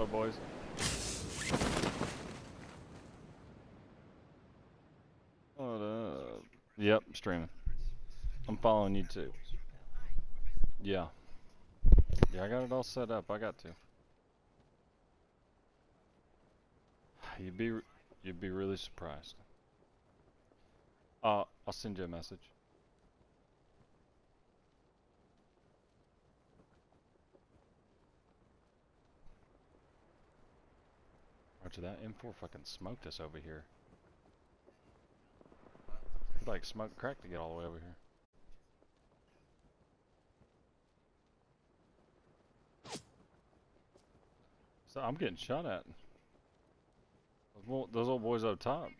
up, boys? What up? Yep, streaming. I'm following you too. Yeah. Yeah, I got it all set up. I got to. You'd be you'd be really surprised. Uh, I'll send you a message. Roger that. M4 fucking smoked us over here. Like smoked crack to get all the way over here. So I'm getting shot at. Those old boys up top.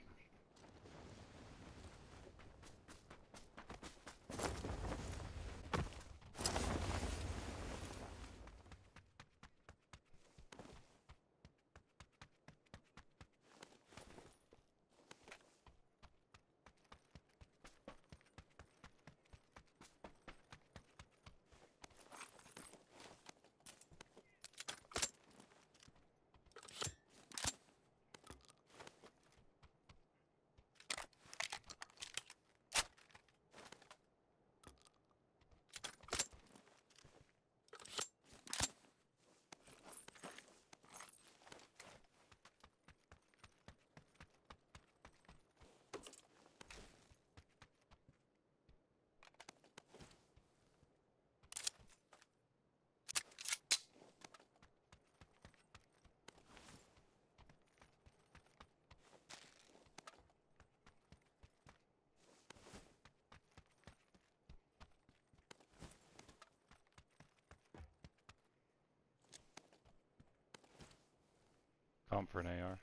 Comp for an AR.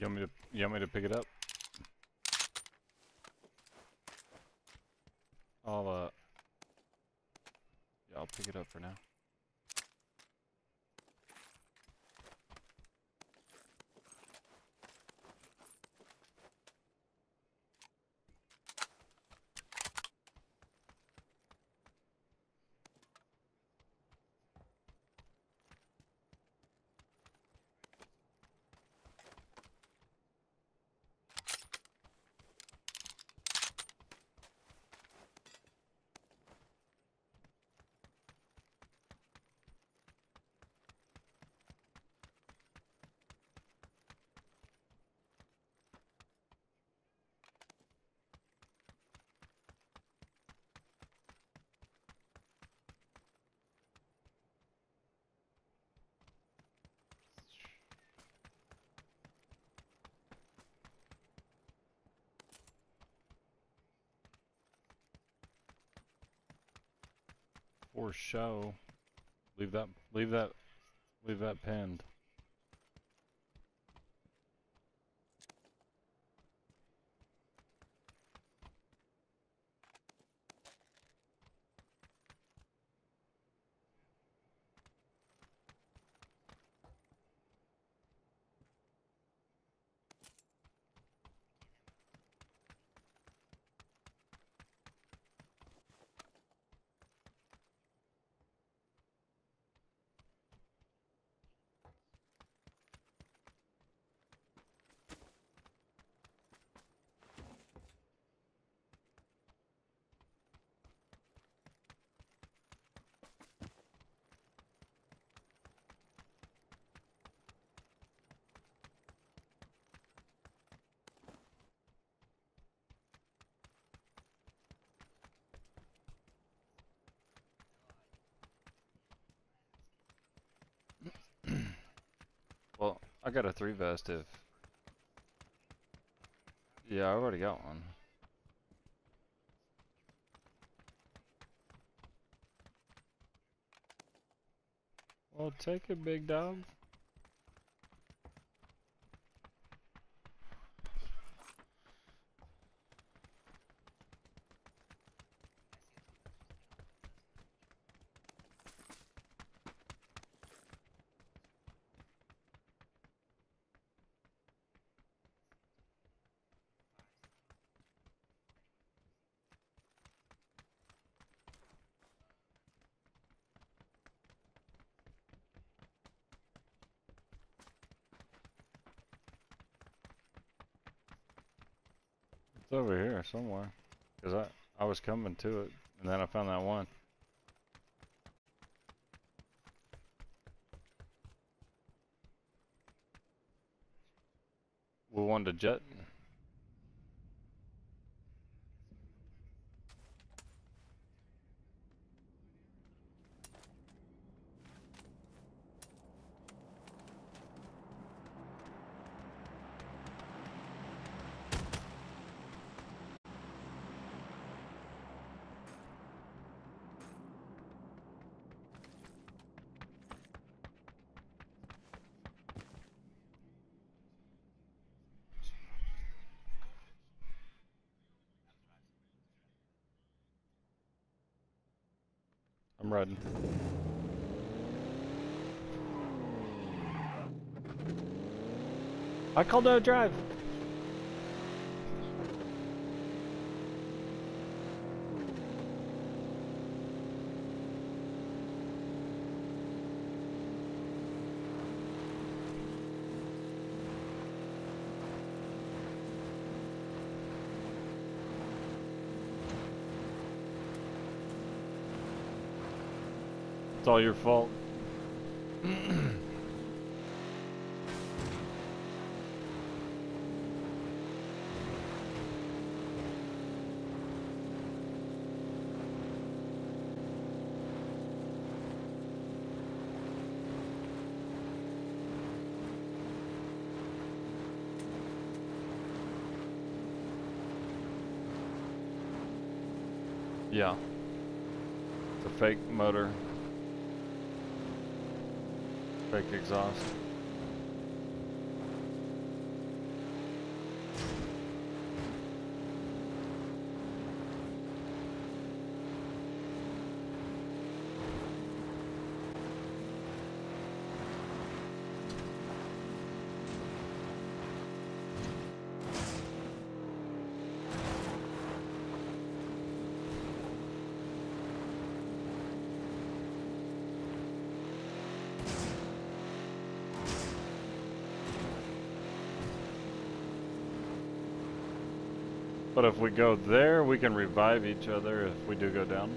You want me to you want me to pick it up? I'll uh yeah, I'll pick it up for now. For show. Leave that leave that leave that pinned. well, I got a three vest if Yeah, I already got one. Well, take it, big dog. It's over here somewhere. Cause I I was coming to it, and then I found that one. We wanted to jet. I'm riding. I called out a drive. All your fault. yeah. It's a fake motor. Fake exhaust. But if we go there, we can revive each other if we do go down.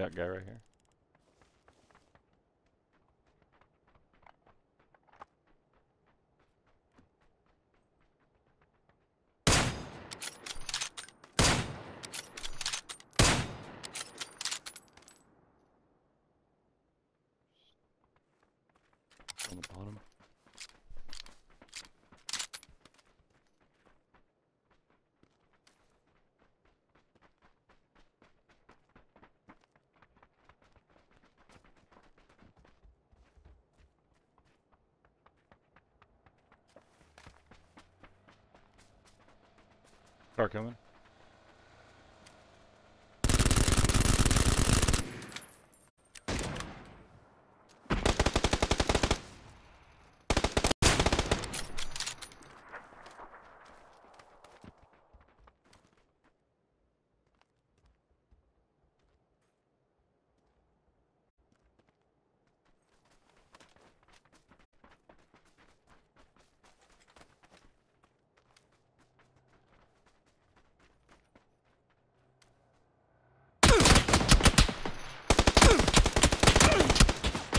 Got guy right here. Car coming.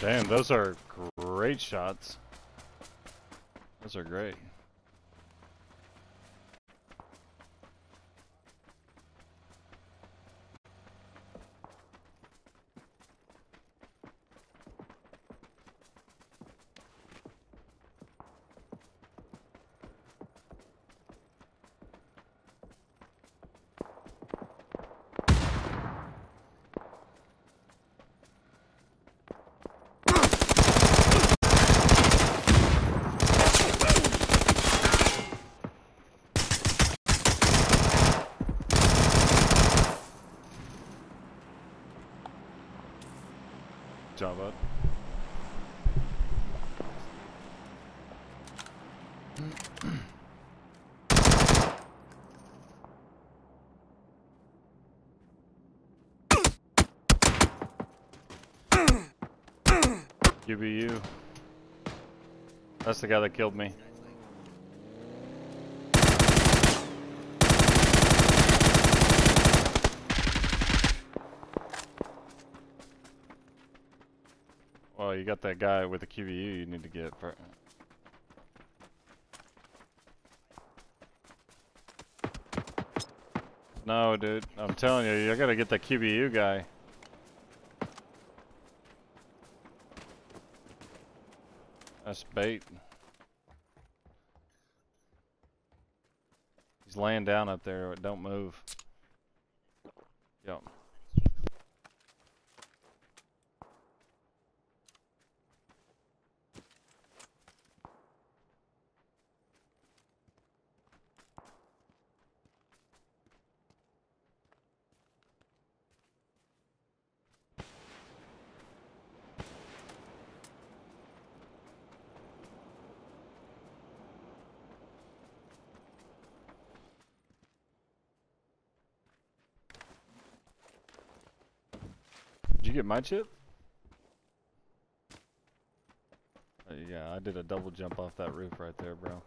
Damn, those are great shots. Those are great. job, bud. QBU. That's the guy that killed me. Well, you got that guy with the QBU you need to get. No, dude. I'm telling you, you gotta get that QBU guy. Bait. He's laying down up there. Don't move. Yep. You get my chip? Uh, yeah, I did a double jump off that roof right there, bro.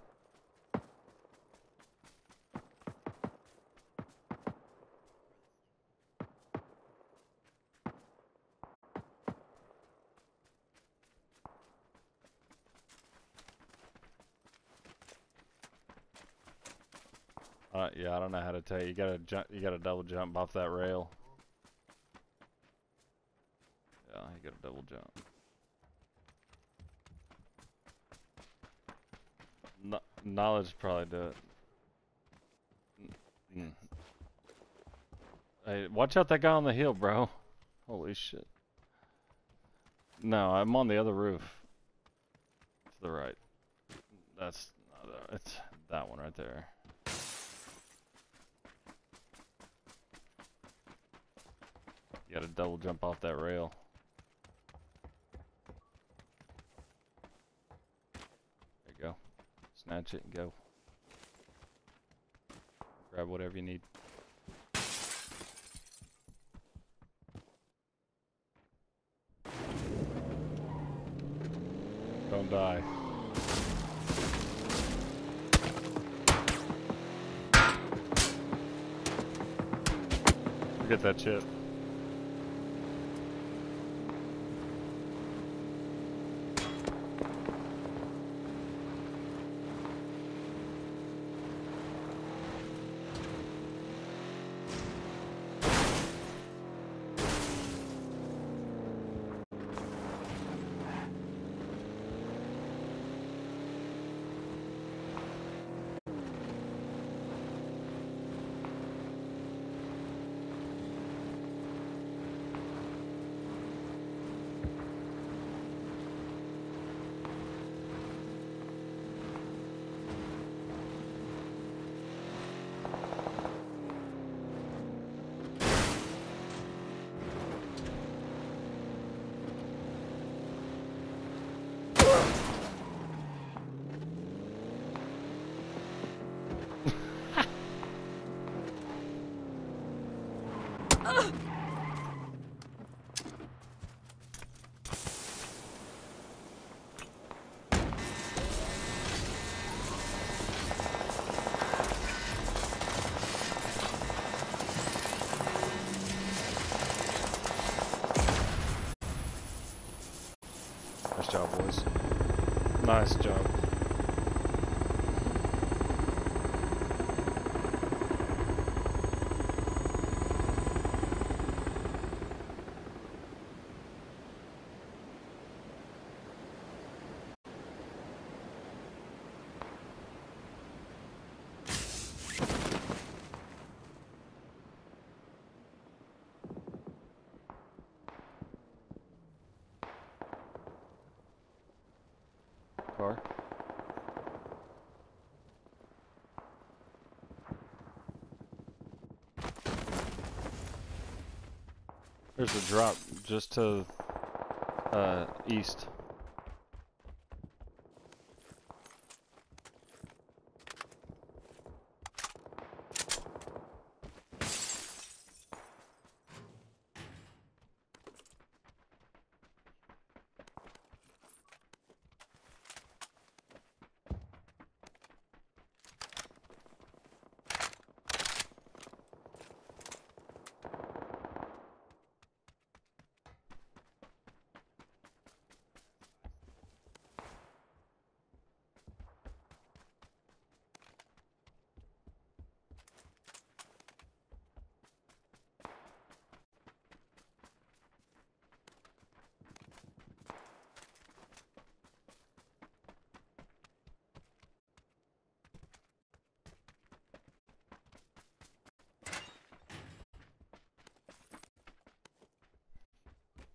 Uh, yeah, I don't know how to tell you. You gotta jump. You gotta double jump off that rail. Yeah, you gotta double jump. No knowledge probably do it. Mm. Hey, watch out that guy on the hill, bro. Holy shit. No, I'm on the other roof. To the right. That's it's that one right there. You gotta double jump off that rail. There you go. Snatch it and go. Grab whatever you need. Don't die. Get that chip. Nice job. Car. There's a drop just to uh, east.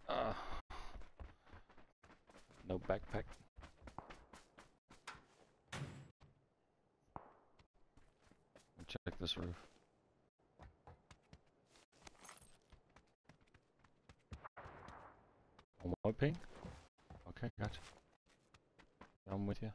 Uh, no backpack. Check this roof. On what ping? Okay, gotcha. I'm with you.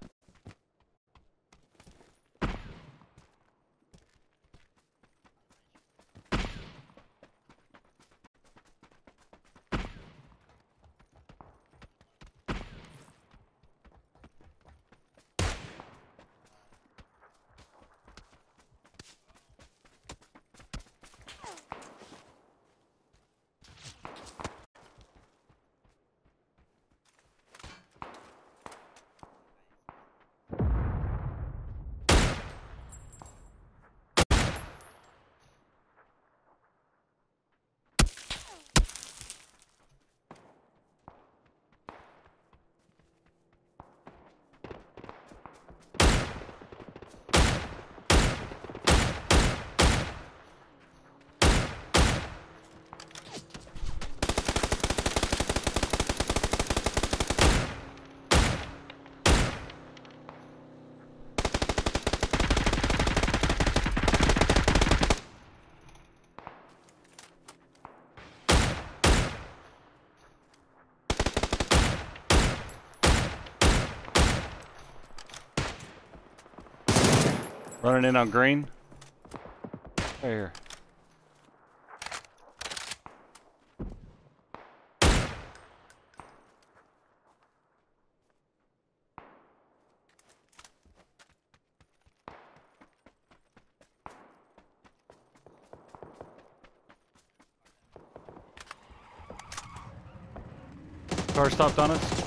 Running in on green. Right here. Car stopped on us.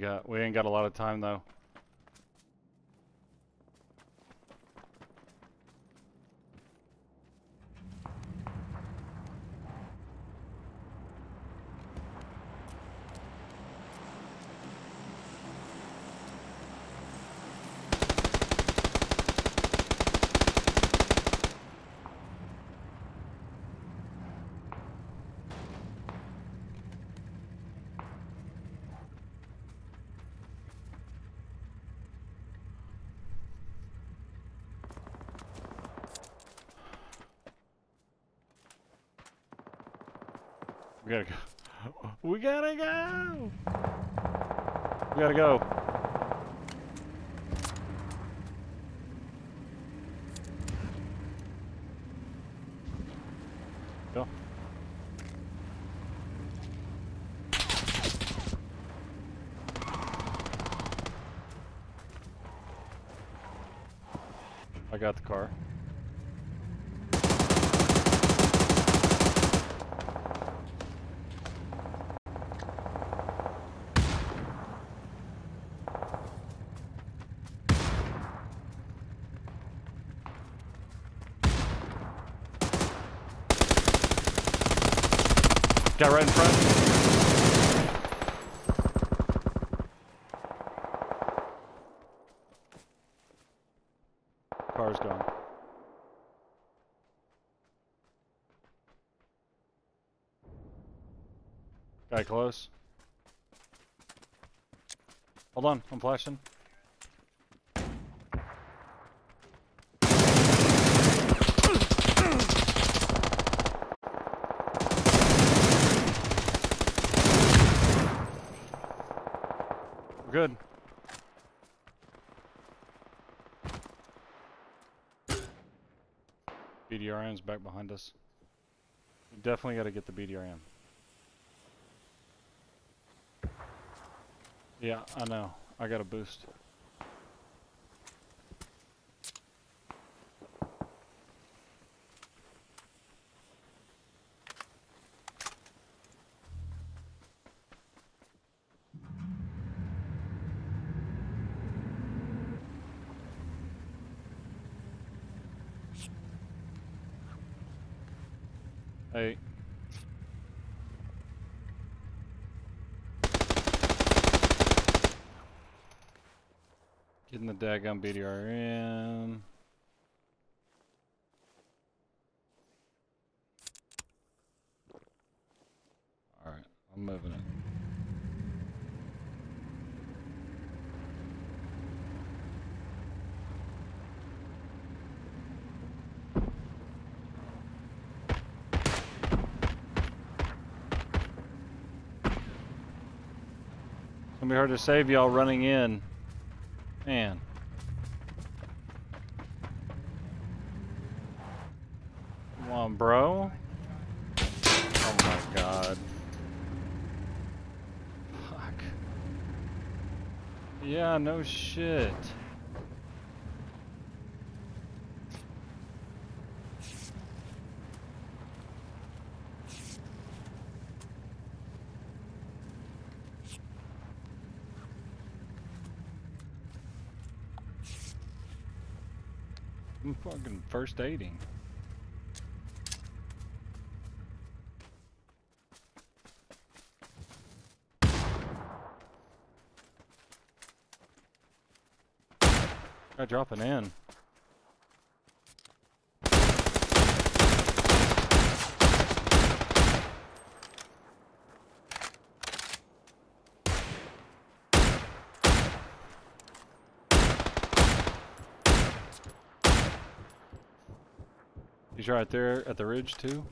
Yeah, we got a lot of time though. We gotta go. We gotta go. We gotta go. got the car. Guy right in front. Car's gone. Guy close. Hold on, I'm flashing. We're good. Back behind us. We definitely got to get the BDRM. Yeah, I know. I got a boost. Hey. BDRM. Alright, I'm moving it. It's gonna be hard to save y'all running in. Man. Come on, bro. Oh my god. Fuck. Yeah, no shit. I'm fucking first aiding. Guy dropping in. He's right there at the ridge too.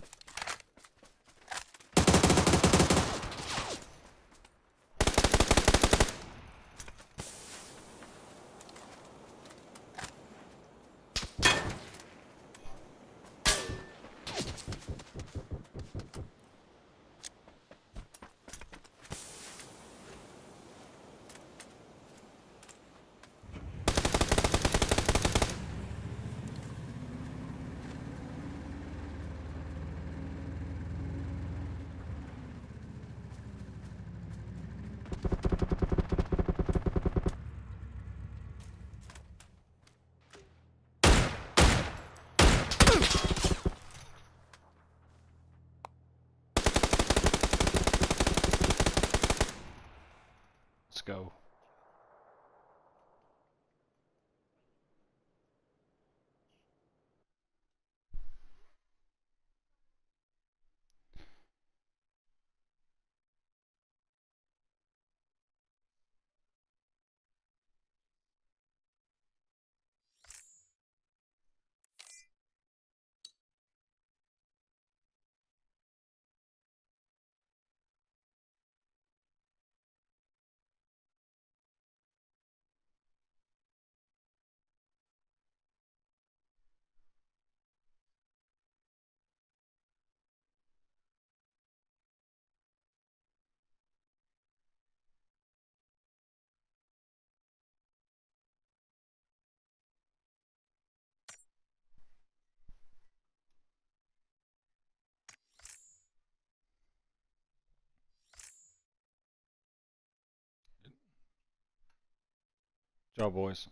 Job, boys.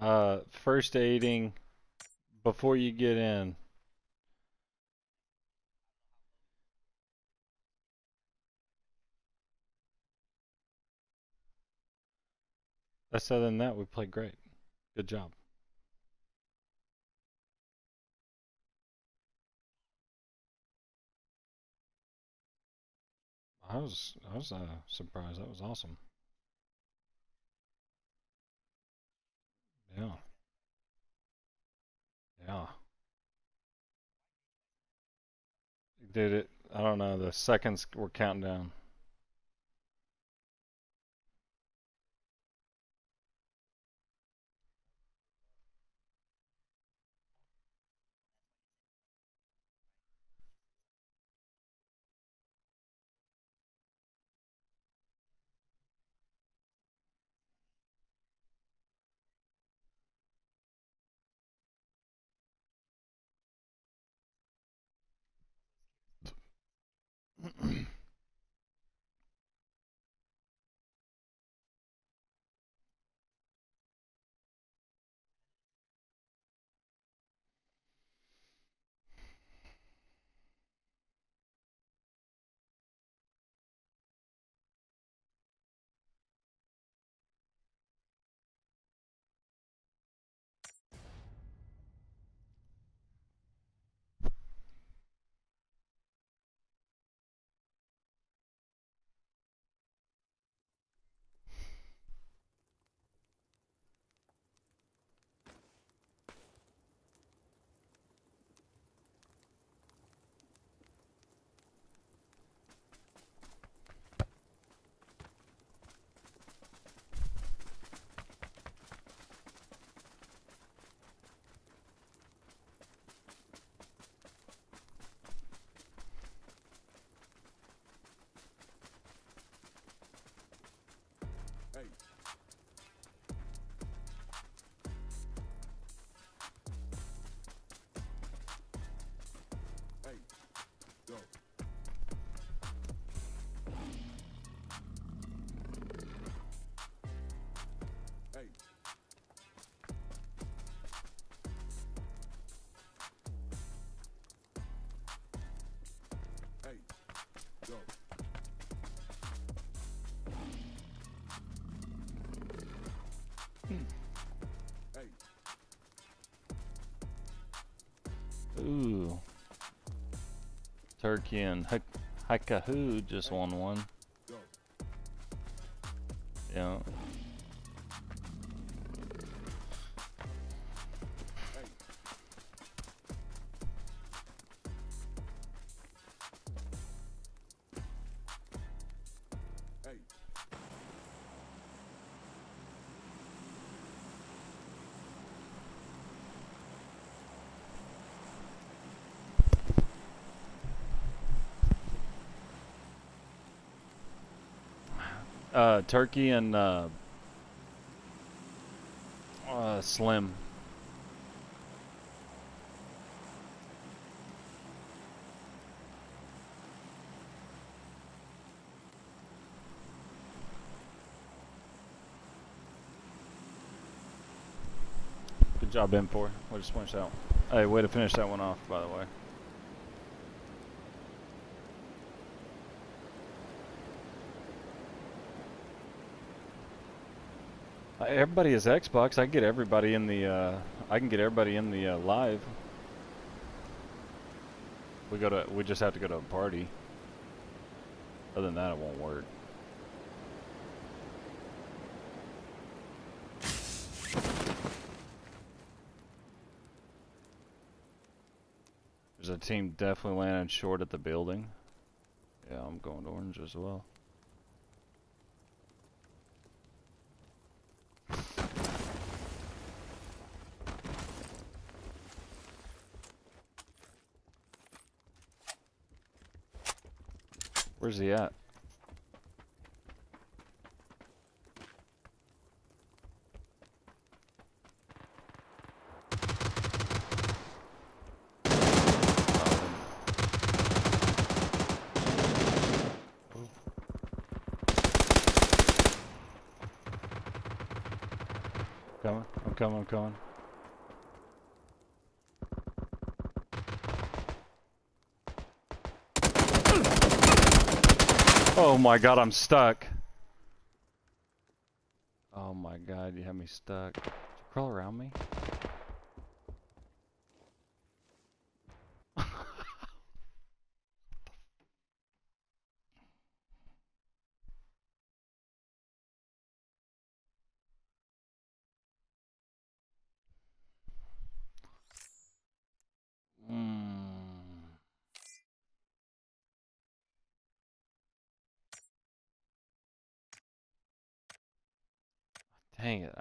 Uh, first aiding before you get in. That's other than that, we played great. Good job. I was I was uh, surprised. That was awesome. Yeah. Yeah. Did it? I don't know. The seconds were counting down. Hey. Ooh. Turkey and Hikahoo just won one. Uh, Turkey and uh, uh, Slim. Good job, M4. Way to finish that. Hey, way to finish that one off, by the way. Everybody is Xbox. I can get everybody in the. Uh, I can get everybody in the uh, live. We go to. We just have to go to a party. Other than that, it won't work. There's a team definitely landing short at the building. Yeah, I'm going to orange as well. Where's he at? Coming, I'm coming, I'm coming. Oh my god, I'm stuck. Oh my god, you have me stuck. Did you crawl around me?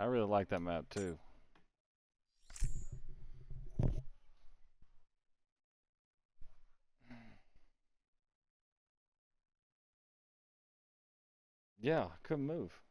I really like that map too. Yeah, couldn't move.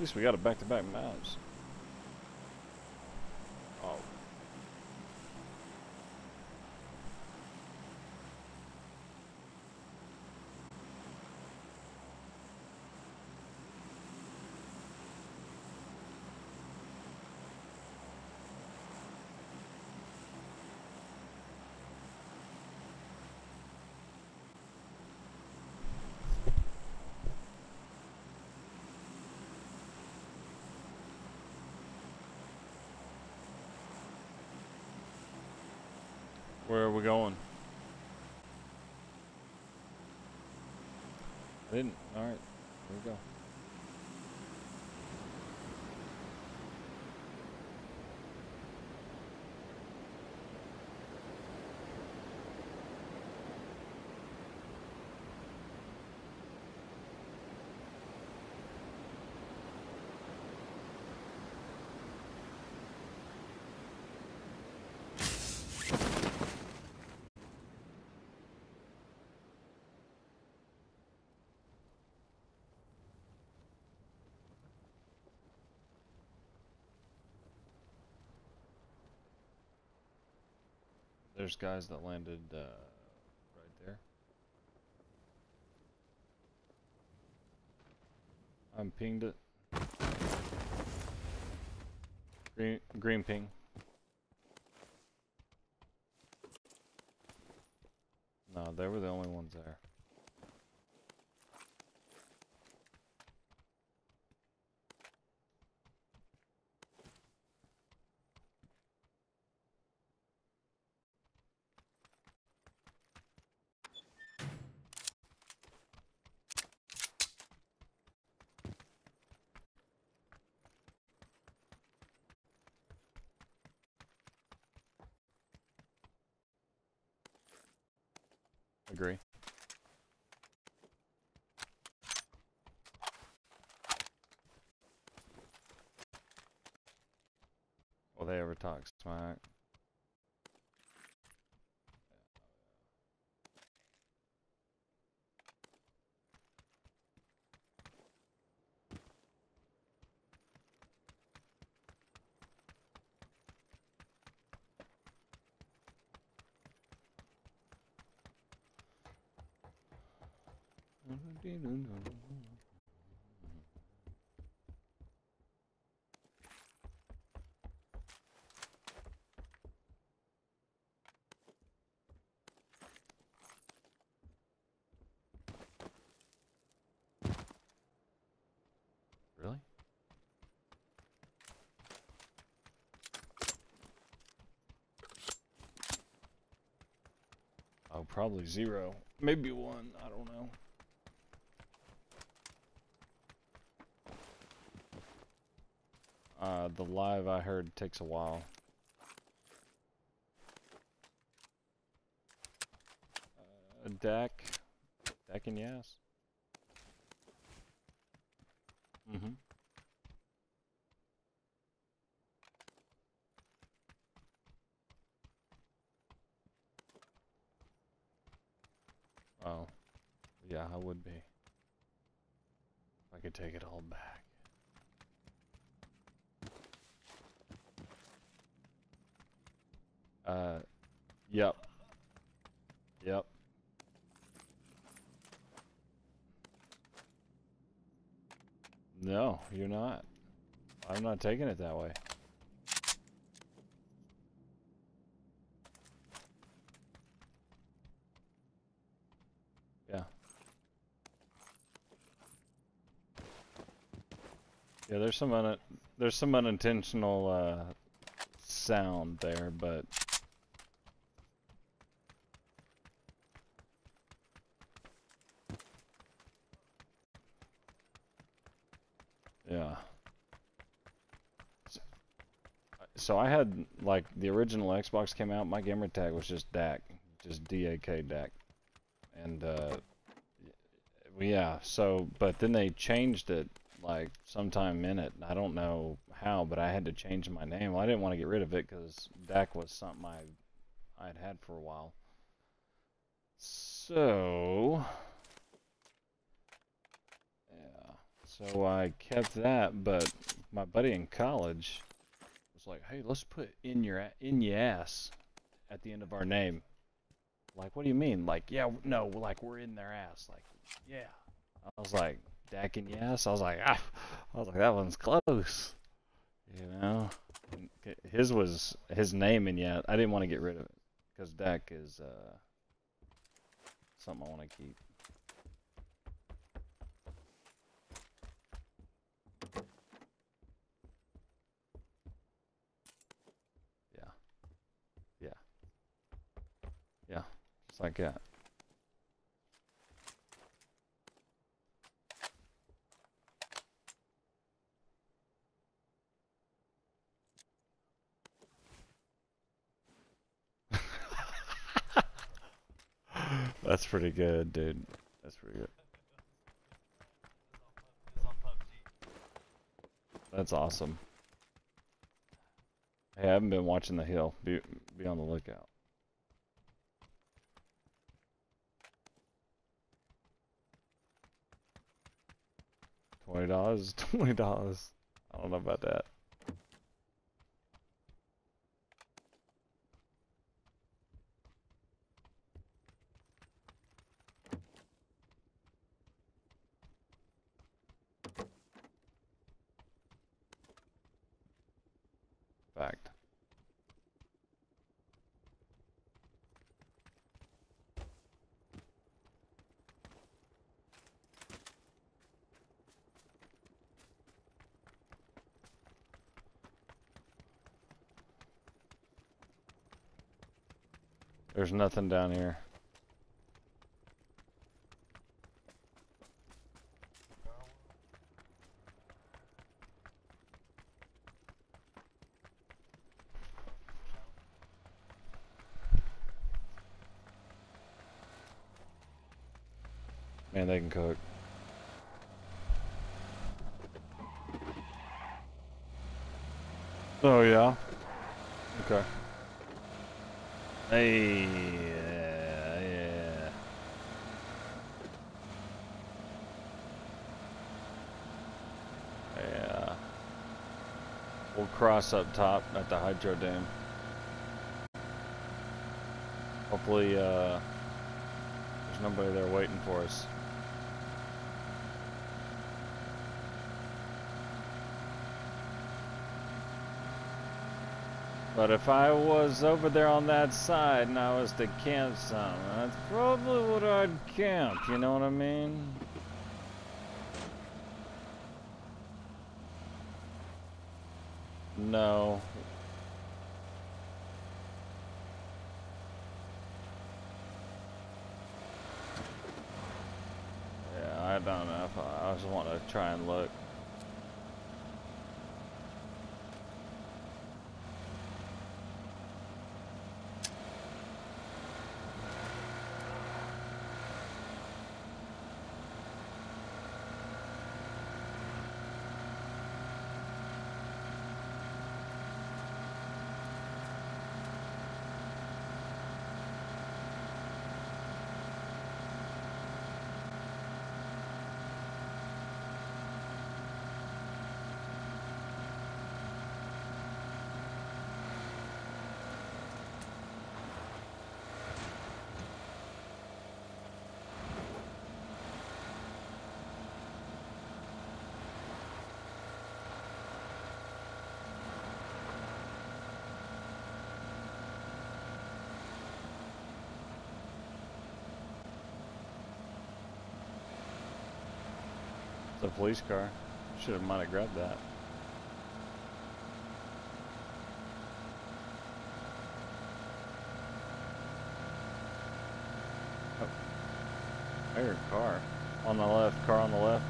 At least we got a back-to-back. Oh. Where are we going? I didn't. Alright. Here we go. There's guys that landed uh, right there. I'm pinged it. Green, green ping. No, they were the only ones there. Really? Oh, probably zero. Maybe one. I don't know. Uh, the live I heard takes a while. Uh, deck. Daknyasz. Mm-hmm. Oh, yeah, I would be. If I could take it all back. Uh, yep. Yep. No, you're not. I'm taking it that way. Yeah. Yeah, there's some un there's some unintentional uh, sound there, but yeah. So, so I had like the original Xbox came out, my gamer tag was just Dak, just D-A-K Dak, and uh, yeah. So, but then they changed it like sometime in it. I don't know how, but I had to change my name. Well, I didn't want to get rid of it because Dak was something I I'd had for a while. So, yeah. So I kept that, but my buddy in college was like, "Hey, let's put in your in your ass at the end of our name." Like, what do you mean? Like, yeah, no, like we're in their ass. Like, yeah. I was like, Daknyasz. I was like, ah. I was like, that one's close. You know, his was his name, and yeah, I didn't want to get rid of it because Dak is uh something I want to keep. Yeah. Yeah. Yeah. Just like that. That's pretty good, dude. That's pretty good. That's awesome. Hey, I haven't been watching the hill. Be be on the lookout. Twenty dollars, twenty dollars. I don't know about that. There's nothing down here. Man, they can cook. Oh yeah. car. Hey, yeah, yeah. Yeah. We'll cross up top at the hydro dam. Hopefully, uh, there's nobody there waiting for us. But if I was over there on that side and I was to camp something, that's probably what I'd camp, you know what I mean? No. Yeah, I don't know if I, I just want to try and look. The police car. Should have might have grabbed that. Oh. A car. On the left, car on the left.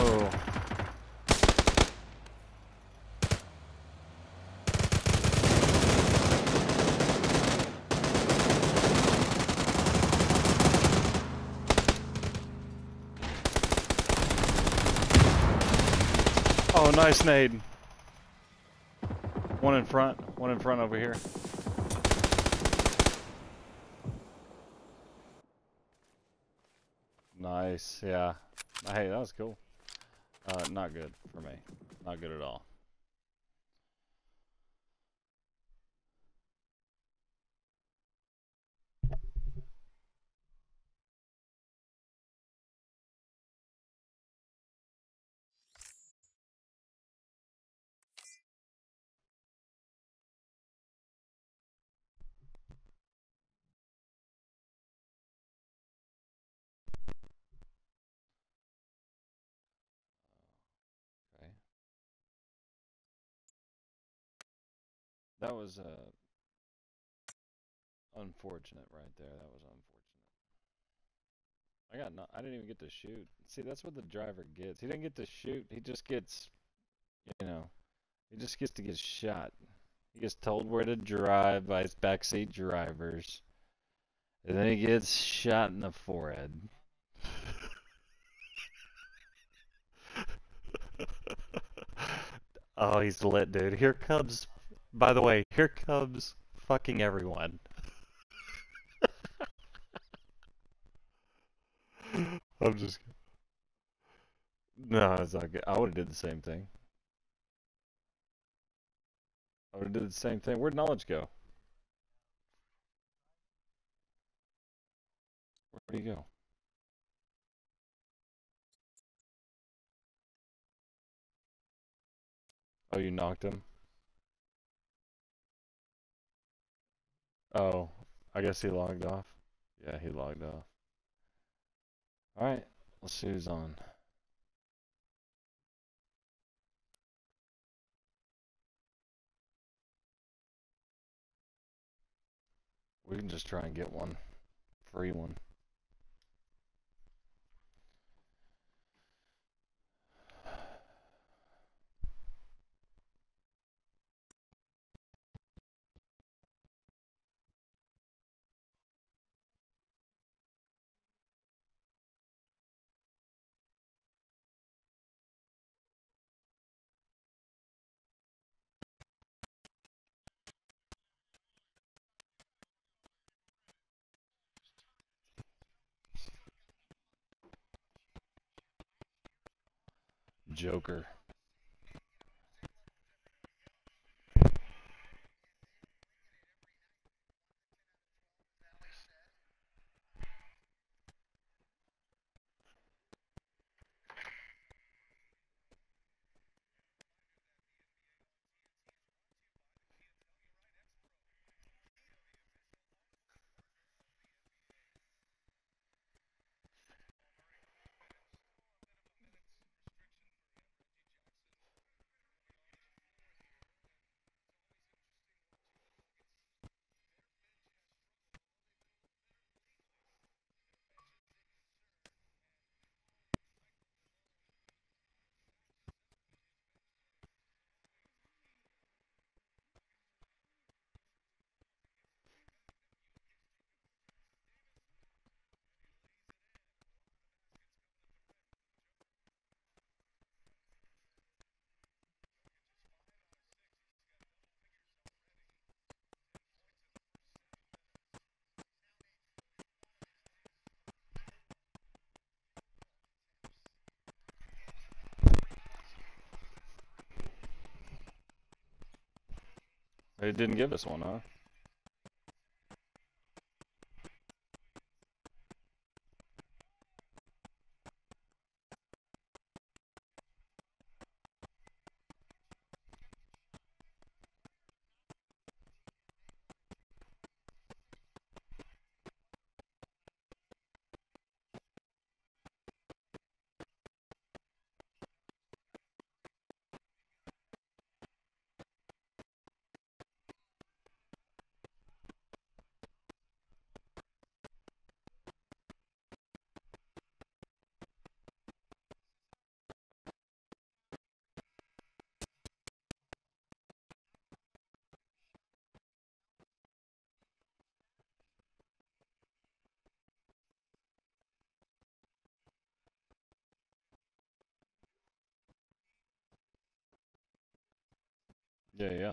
Oh. Oh, nice nade. One in front, one in front over here. Nice, yeah. Hey, that was cool. Uh, not good for me. Not good at all. That was uh unfortunate right there. That was unfortunate. I got no I didn't even get to shoot. See, that's what the driver gets. He didn't get to shoot. He just gets you know, he just gets to get shot. He gets told where to drive by his backseat drivers. And then he gets shot in the forehead. oh, he's lit, dude. Here comes, by the way, here comes fucking everyone. I'm just. No, it's not good. I would have did the same thing. I would have did the same thing. Where'd knowledge go? Where'd he go? Oh, you knocked him? Oh, I guess he logged off. Yeah, he logged off. Alright, let's see who's on. We can just try and get one. Free one. Joker. They didn't give us one, huh? Yeah, yeah.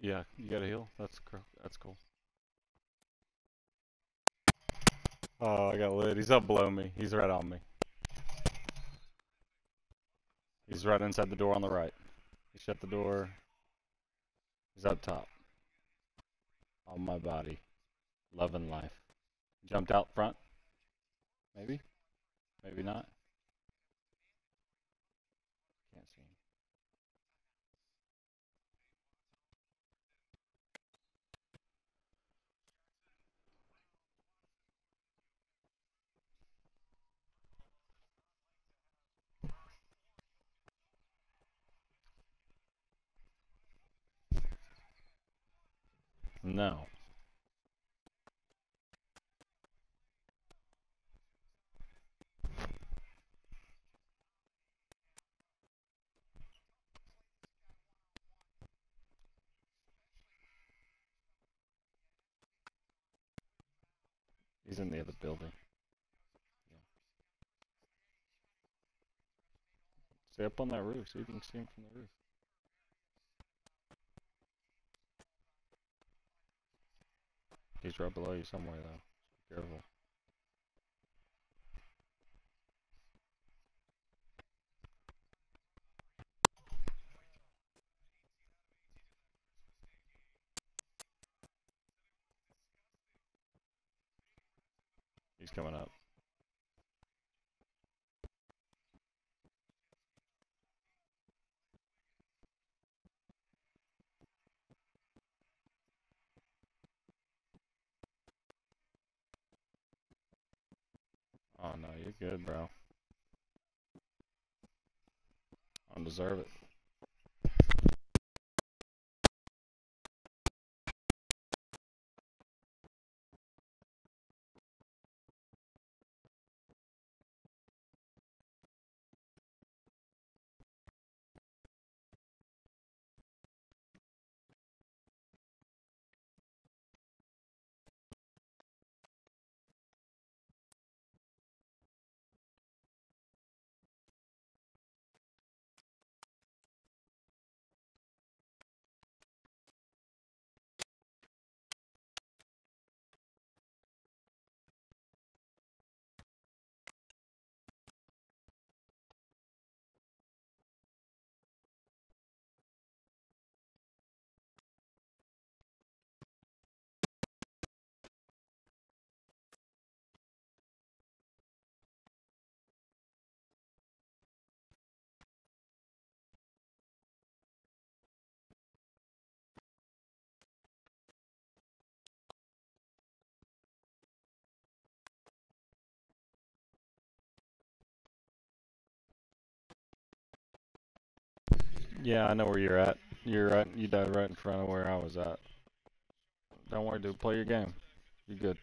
Yeah, you got a heal. That's that's cool. Oh, I got lit. He's up below me. He's right on me. He's right inside the door on the right. He shut the door. He's up top. On my body. Loving life. Jumped out front. Maybe. Maybe not. No. He's in the other building. Yeah. Stay up on that roof. If you can see him from the roof. He's right below you somewhere though. Be careful. He's coming up. Oh no, you're good, bro. I don't deserve it. Yeah, I know where you're at. You're right. You died right in front of where I was at. Don't worry, dude. Play your game. You're good.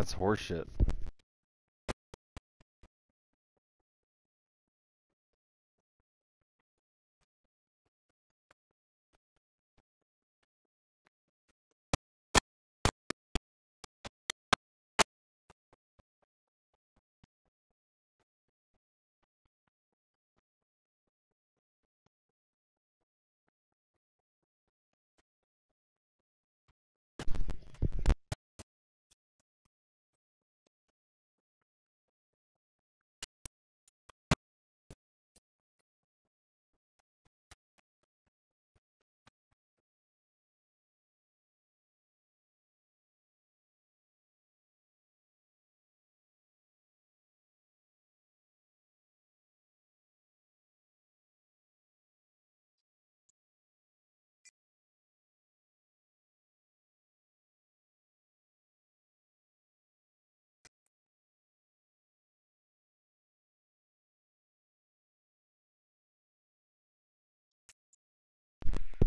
That's horseshit.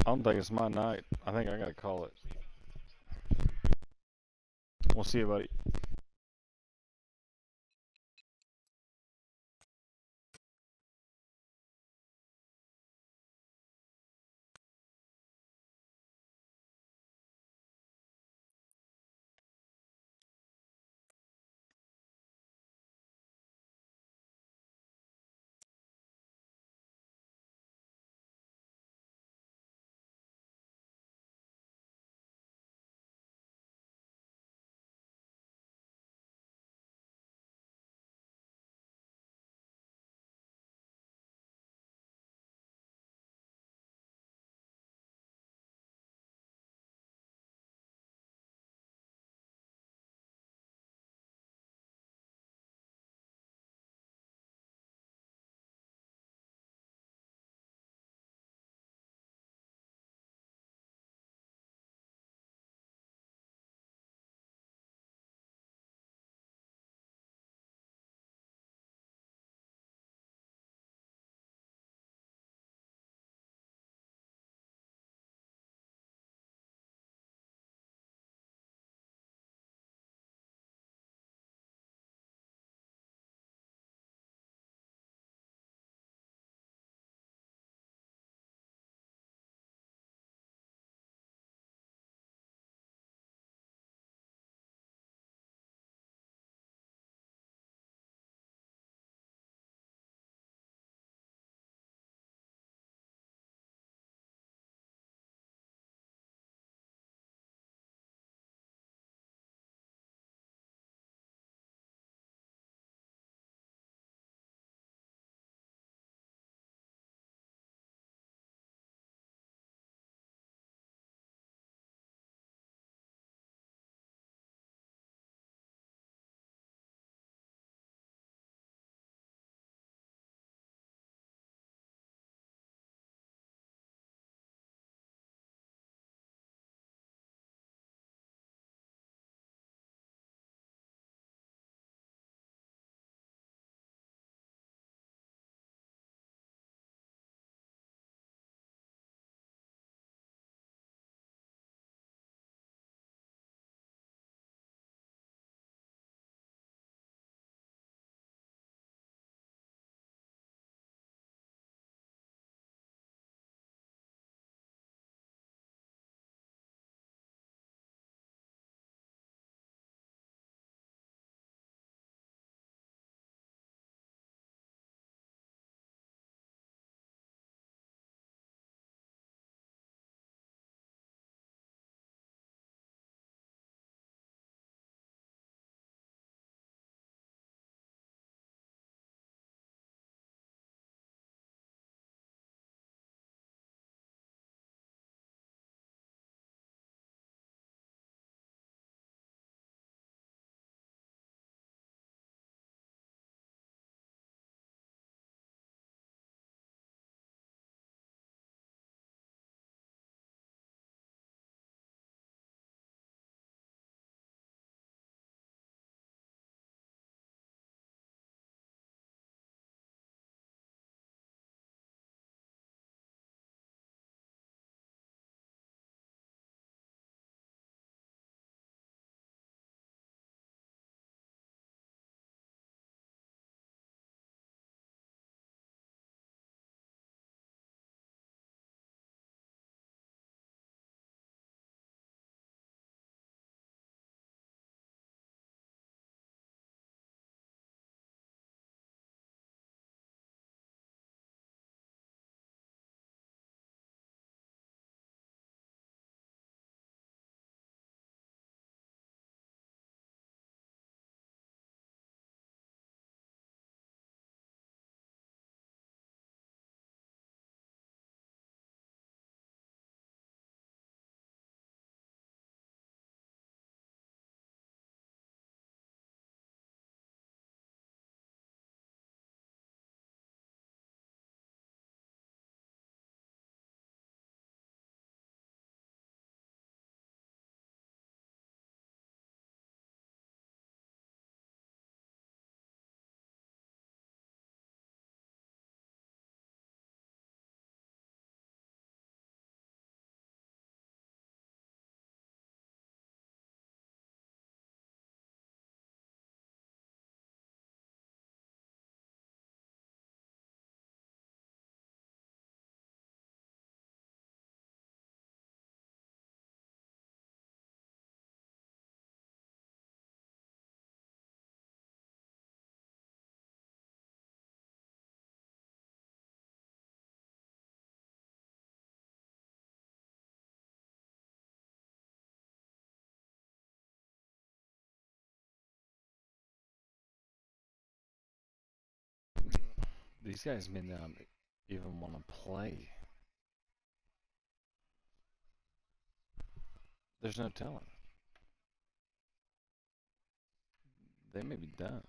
I don't think it's my night. I think I gotta call it. We'll see you, buddy. These guys may not even want to play. There's no telling. They may be done.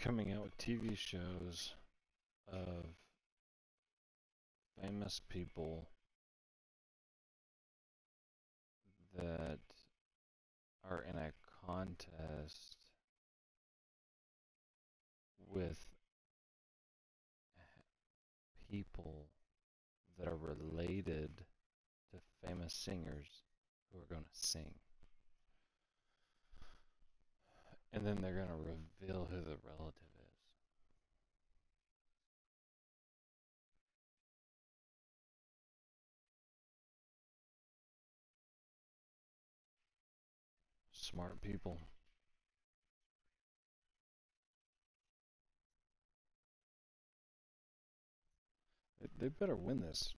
Coming out with TV shows of famous people that are in a contest with people that are related to famous singers who are going to sing. And then they're going to reveal who the relative is. Smart people. They- better win this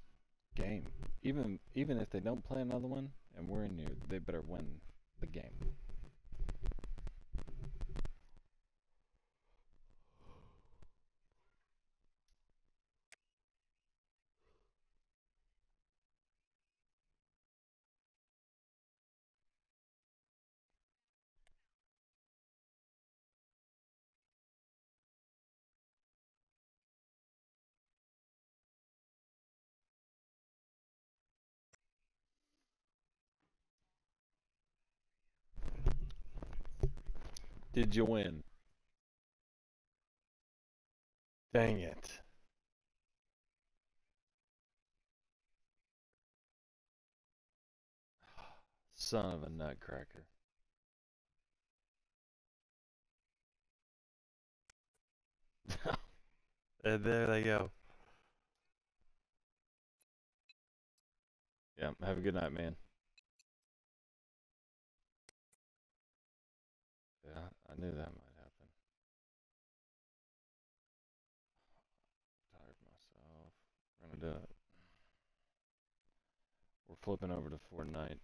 game. Even even if they don't play another one and we're in you, they better win the game. Did you win? Dang it. Son of a nutcracker. and there they go. Yeah, have a good night, man. I knew that might happen. Tired myself. We're gonna do it. We're flipping over to Fortnite.